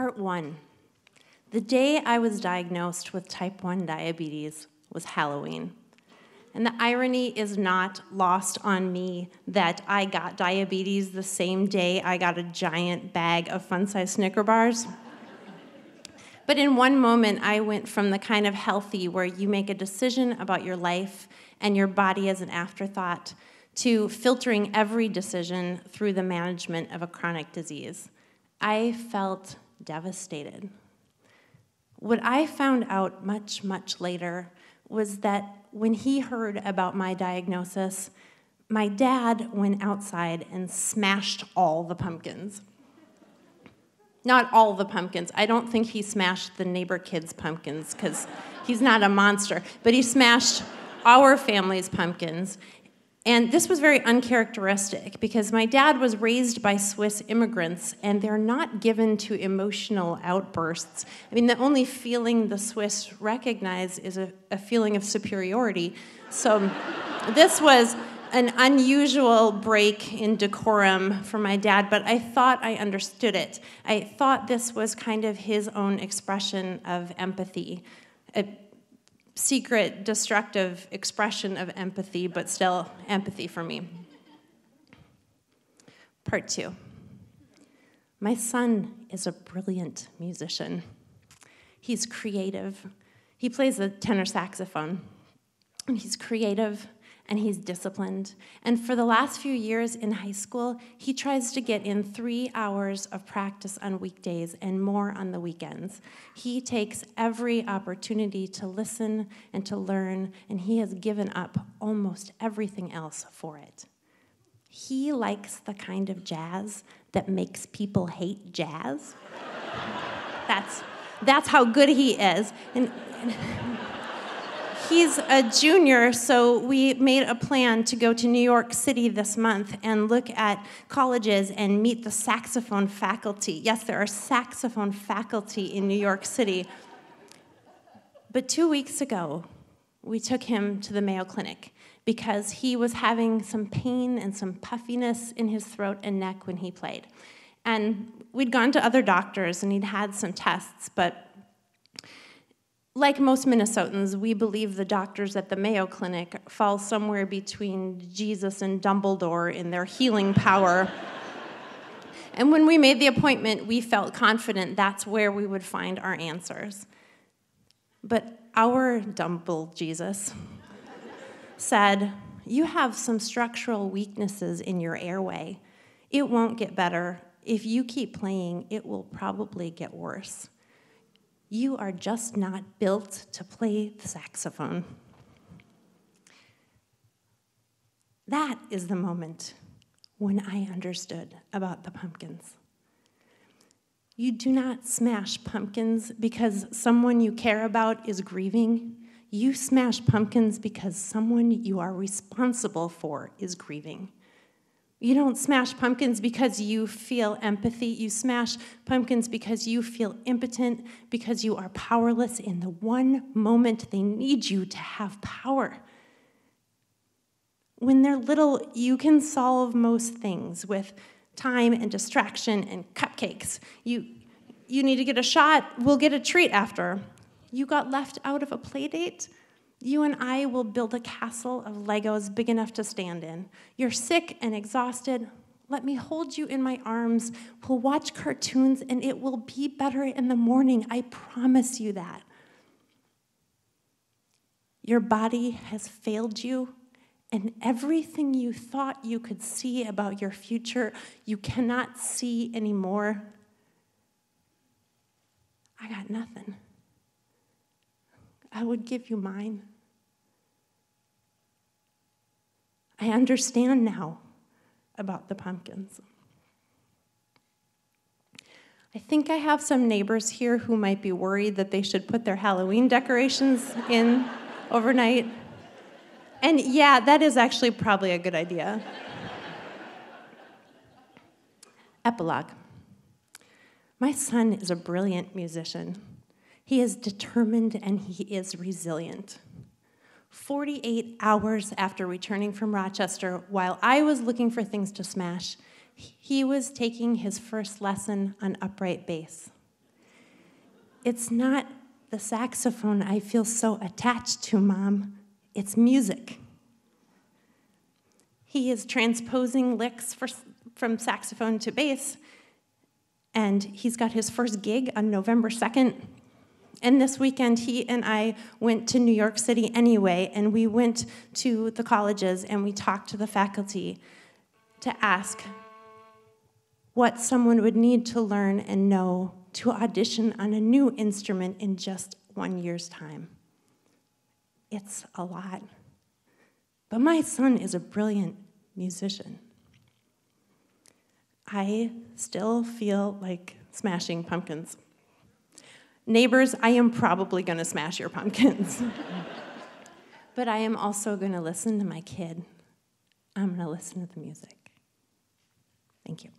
Part one The day I was diagnosed with type 1 diabetes was Halloween. And the irony is not lost on me that I got diabetes the same day I got a giant bag of fun size Snicker bars. but in one moment, I went from the kind of healthy where you make a decision about your life and your body as an afterthought to filtering every decision through the management of a chronic disease. I felt devastated. What I found out much, much later was that when he heard about my diagnosis, my dad went outside and smashed all the pumpkins. Not all the pumpkins. I don't think he smashed the neighbor kids' pumpkins because he's not a monster, but he smashed our family's pumpkins. And this was very uncharacteristic because my dad was raised by Swiss immigrants and they're not given to emotional outbursts. I mean, the only feeling the Swiss recognize is a, a feeling of superiority. So this was an unusual break in decorum for my dad, but I thought I understood it. I thought this was kind of his own expression of empathy secret, destructive expression of empathy, but still empathy for me. Part two. My son is a brilliant musician. He's creative. He plays the tenor saxophone. And he's creative and he's disciplined. And for the last few years in high school, he tries to get in three hours of practice on weekdays and more on the weekends. He takes every opportunity to listen and to learn, and he has given up almost everything else for it. He likes the kind of jazz that makes people hate jazz. that's, that's how good he is. And, and he's a junior, so we made a plan to go to New York City this month and look at colleges and meet the saxophone faculty. Yes, there are saxophone faculty in New York City. But two weeks ago, we took him to the Mayo Clinic because he was having some pain and some puffiness in his throat and neck when he played. And we'd gone to other doctors and he'd had some tests, but like most Minnesotans, we believe the doctors at the Mayo Clinic fall somewhere between Jesus and Dumbledore in their healing power. and when we made the appointment, we felt confident that's where we would find our answers. But our Dumble Jesus said, You have some structural weaknesses in your airway. It won't get better. If you keep playing, it will probably get worse. You are just not built to play the saxophone. That is the moment when I understood about the pumpkins. You do not smash pumpkins because someone you care about is grieving. You smash pumpkins because someone you are responsible for is grieving. You don't smash pumpkins because you feel empathy. You smash pumpkins because you feel impotent, because you are powerless in the one moment they need you to have power. When they're little, you can solve most things with time and distraction and cupcakes. You, you need to get a shot, we'll get a treat after. You got left out of a play date, you and I will build a castle of Legos big enough to stand in. You're sick and exhausted. Let me hold you in my arms. We'll watch cartoons and it will be better in the morning. I promise you that. Your body has failed you, and everything you thought you could see about your future, you cannot see anymore. I got nothing. I would give you mine. I understand now about the pumpkins. I think I have some neighbors here who might be worried that they should put their Halloween decorations in overnight. And yeah, that is actually probably a good idea. Epilogue My son is a brilliant musician. He is determined and he is resilient. 48 hours after returning from Rochester, while I was looking for things to smash, he was taking his first lesson on upright bass. It's not the saxophone I feel so attached to, Mom. It's music. He is transposing licks for, from saxophone to bass, and he's got his first gig on November 2nd. And this weekend, he and I went to New York City anyway, and we went to the colleges and we talked to the faculty to ask what someone would need to learn and know to audition on a new instrument in just one year's time. It's a lot. But my son is a brilliant musician. I still feel like smashing pumpkins. Neighbors, I am probably going to smash your pumpkins. but I am also going to listen to my kid. I'm going to listen to the music. Thank you.